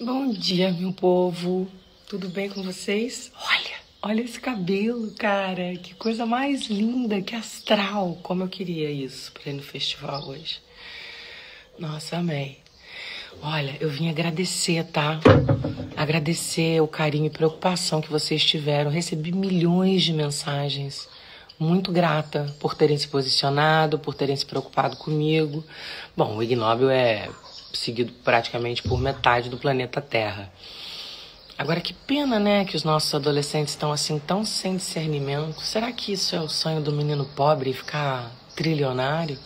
Bom dia, meu povo. Tudo bem com vocês? Olha, olha esse cabelo, cara. Que coisa mais linda, que astral. Como eu queria isso para ir no festival hoje. Nossa, amei. Olha, eu vim agradecer, tá? Agradecer o carinho e preocupação que vocês tiveram. Recebi milhões de mensagens. Muito grata por terem se posicionado, por terem se preocupado comigo. Bom, o Ignóbil é seguido praticamente por metade do planeta Terra. Agora, que pena, né, que os nossos adolescentes estão assim tão sem discernimento. Será que isso é o sonho do menino pobre ficar trilionário?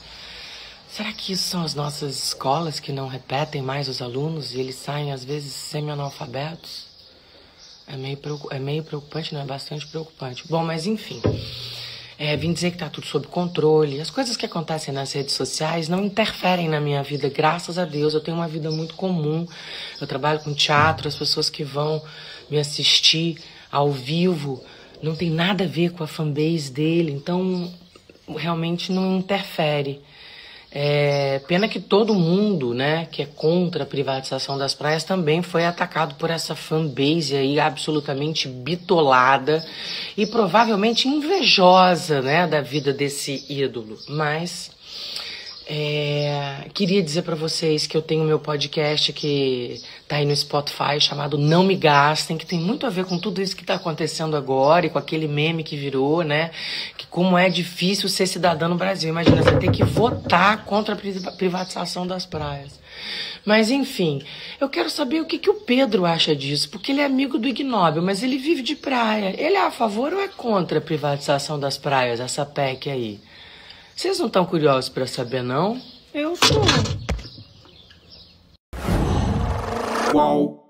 Será que isso são as nossas escolas que não repetem mais os alunos e eles saem às vezes semi-analfabetos? É meio, é meio preocupante, não é bastante preocupante. Bom, mas enfim. É, vim dizer que está tudo sob controle. As coisas que acontecem nas redes sociais não interferem na minha vida, graças a Deus. Eu tenho uma vida muito comum. Eu trabalho com teatro, as pessoas que vão me assistir ao vivo não tem nada a ver com a fanbase dele, então realmente não interfere. É, pena que todo mundo, né, que é contra a privatização das praias também foi atacado por essa fanbase aí absolutamente bitolada e provavelmente invejosa, né, da vida desse ídolo. Mas é, queria dizer para vocês que eu tenho meu podcast que tá aí no Spotify chamado Não Me Gastem, que tem muito a ver com tudo isso que tá acontecendo agora e com aquele meme que virou, né? Que como é difícil ser cidadão no Brasil. Imagina, você ter que votar contra a privatização das praias. Mas enfim, eu quero saber o que, que o Pedro acha disso, porque ele é amigo do Ignóbil, mas ele vive de praia. Ele é a favor ou é contra a privatização das praias, essa PEC aí? Vocês não estão curiosos para saber, não? Eu tô. Qual?